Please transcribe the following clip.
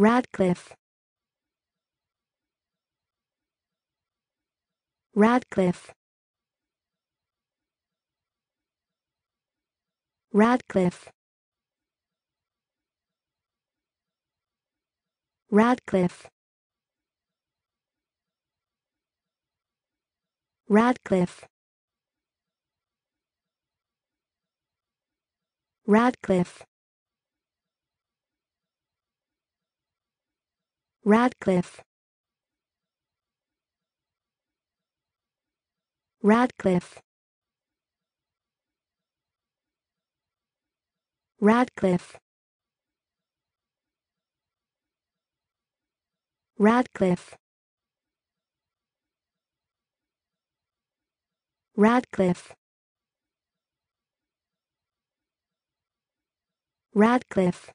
Radcliffe. Radcliffe. Radcliffe. Radcliffe. Radcliffe. Radcliffe Radcliffe. Radcliffe. Radcliffe. Radcliffe. Radcliffe. Radcliffe